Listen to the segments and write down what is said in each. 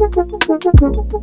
Thank you.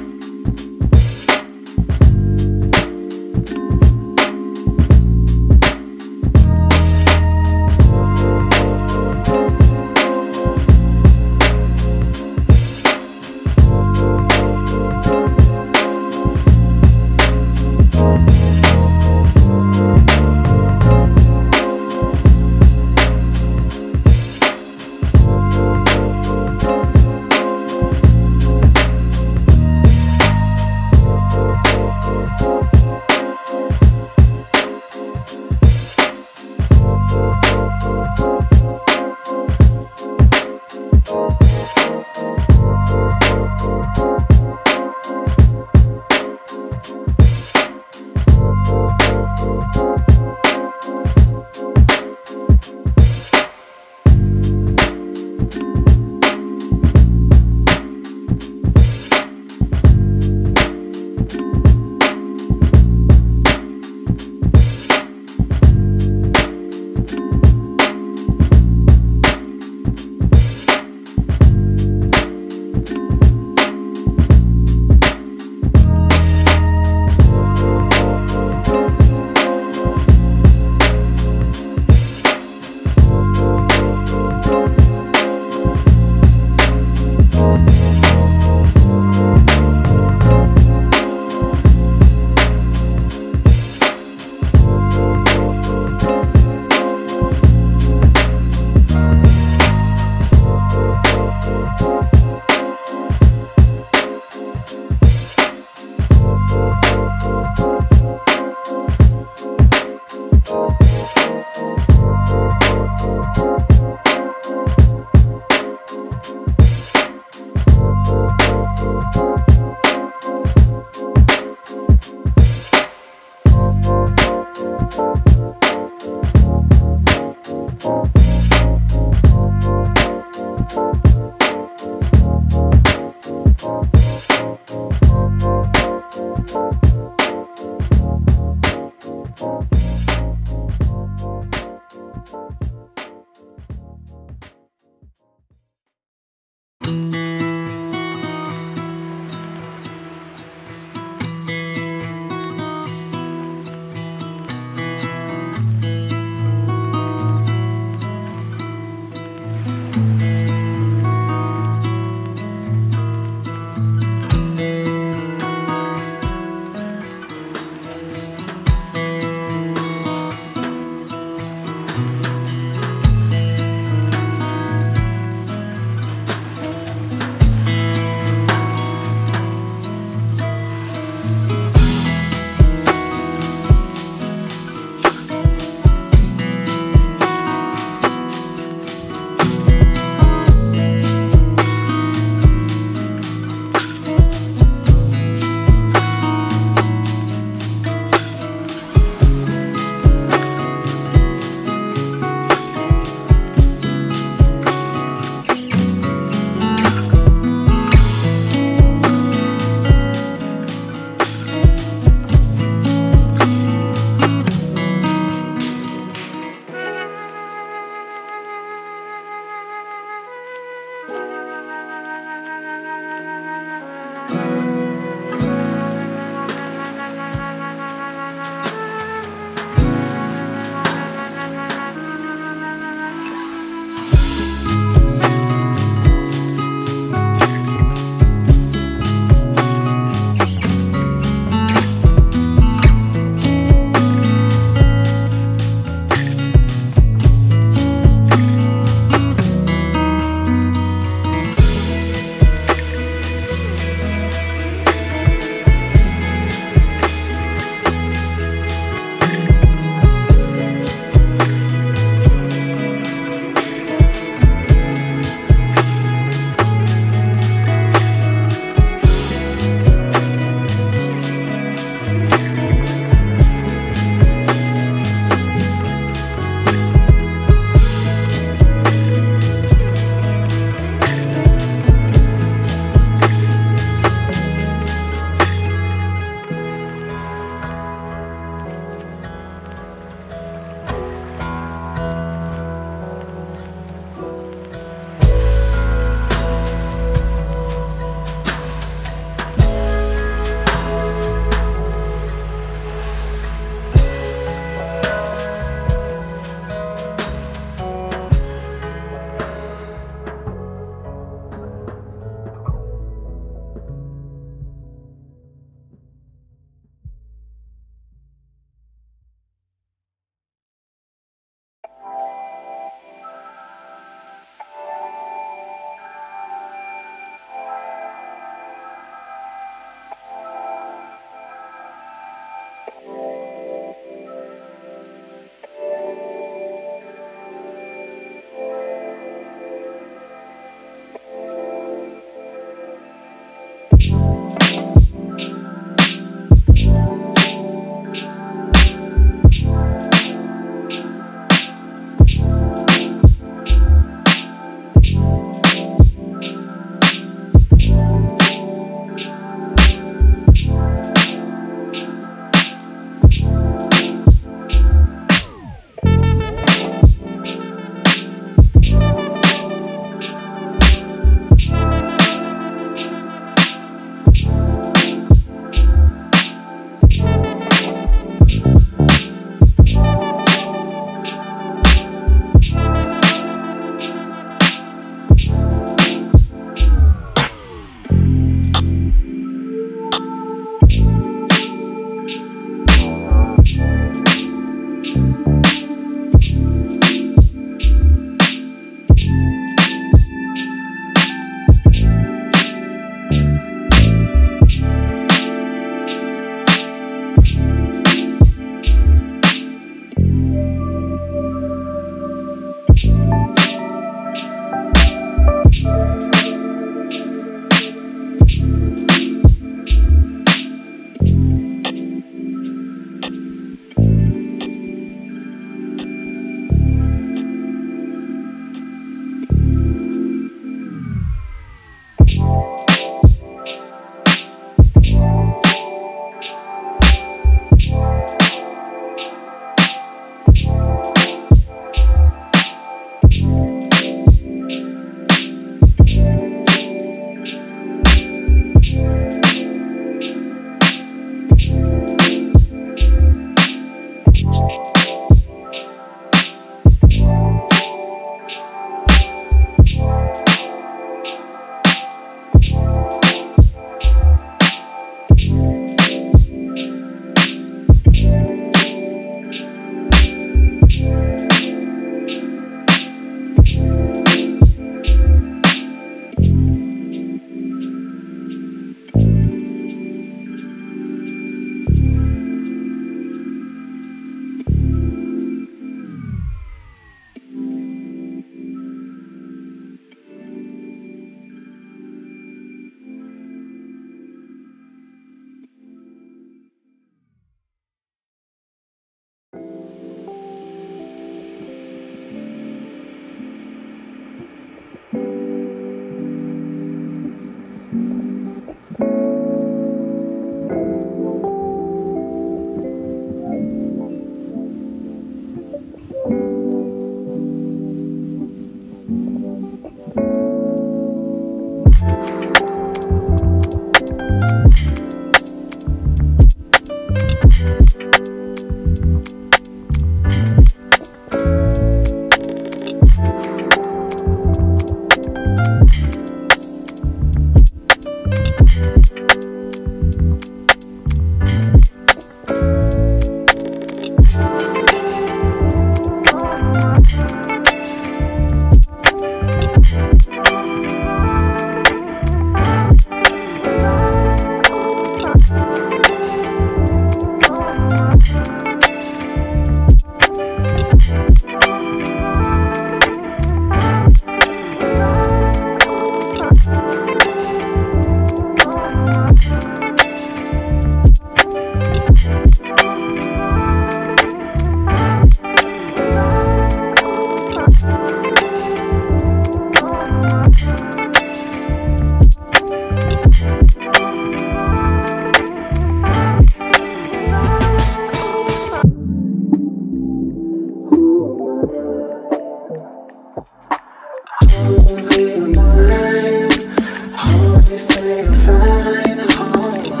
Home, you say you're fine.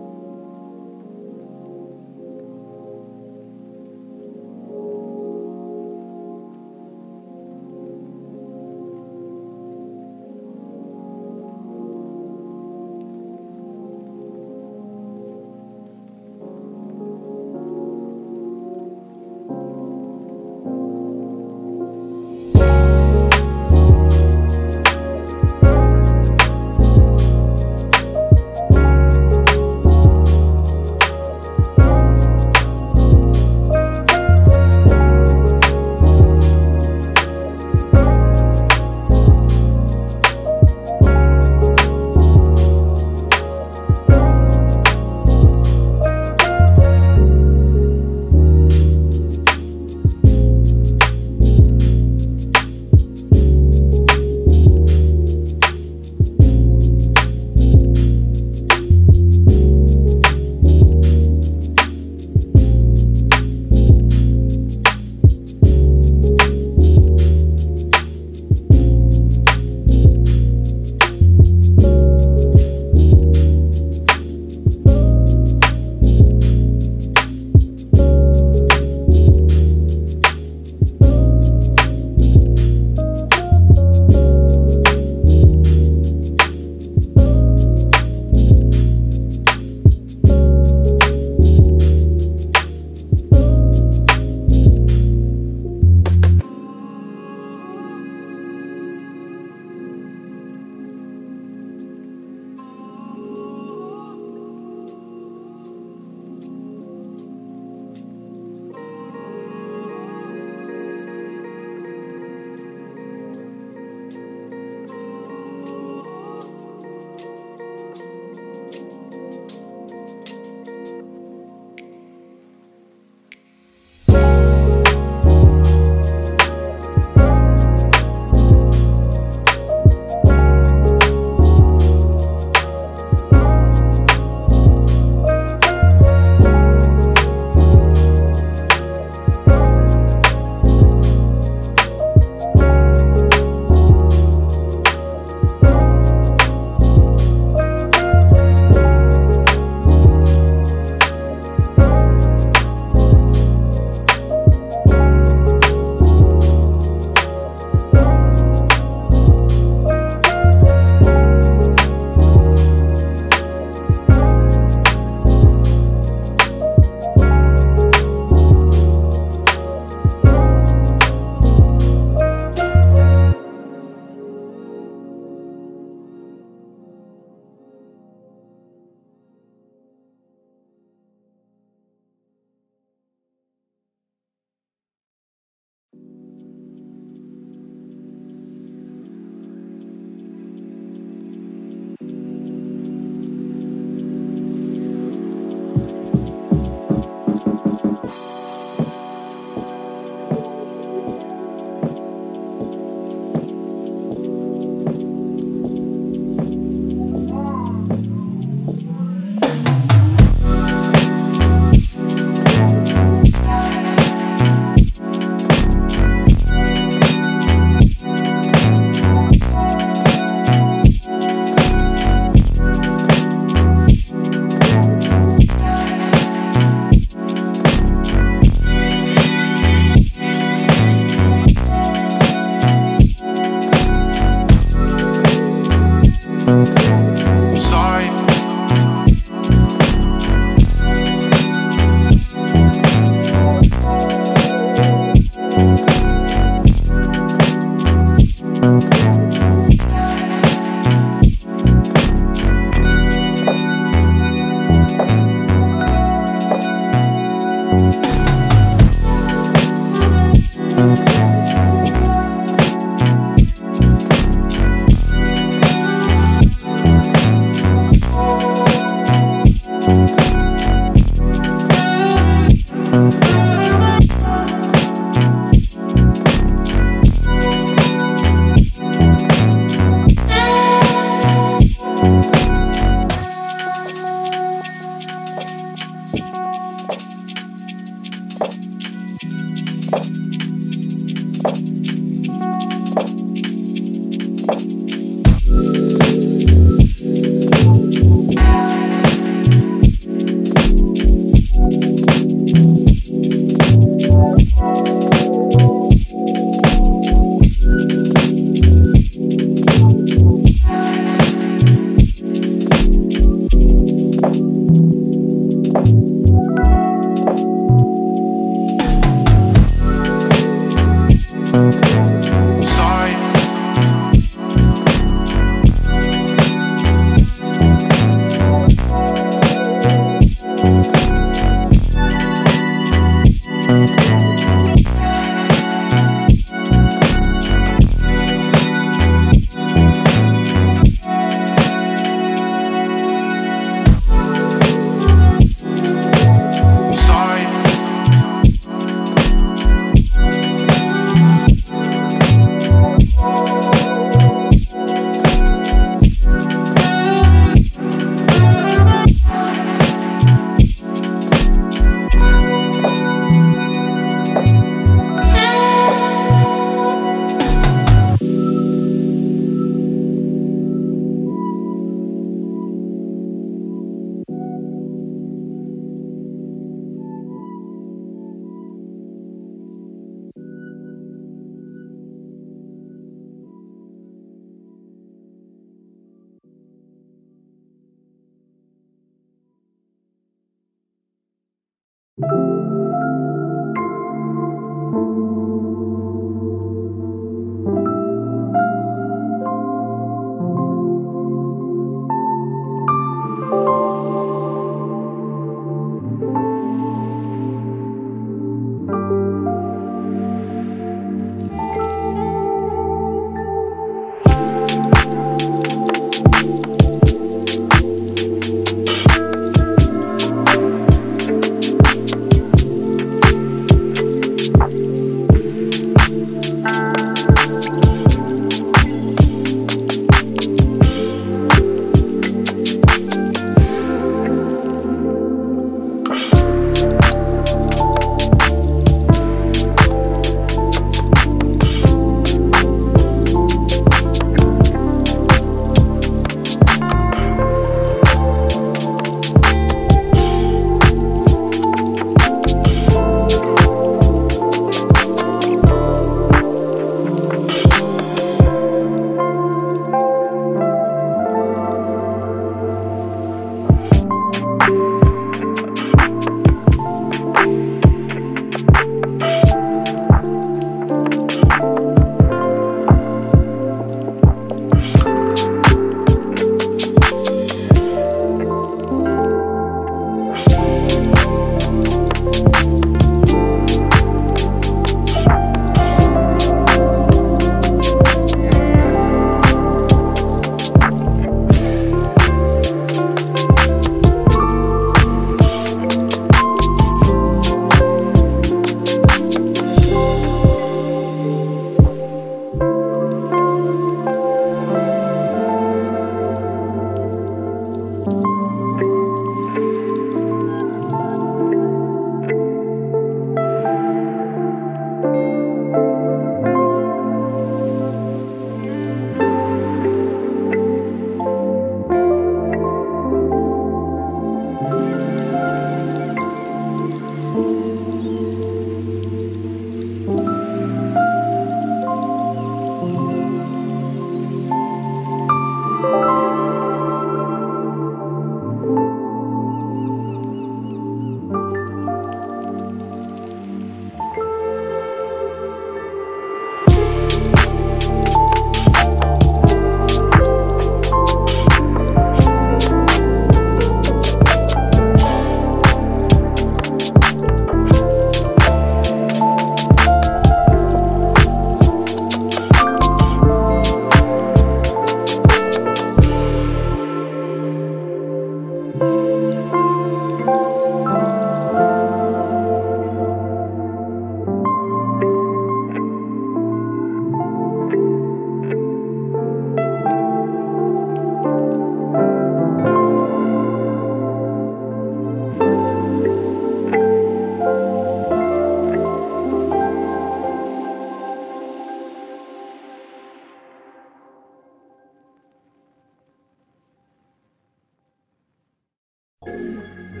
Oh.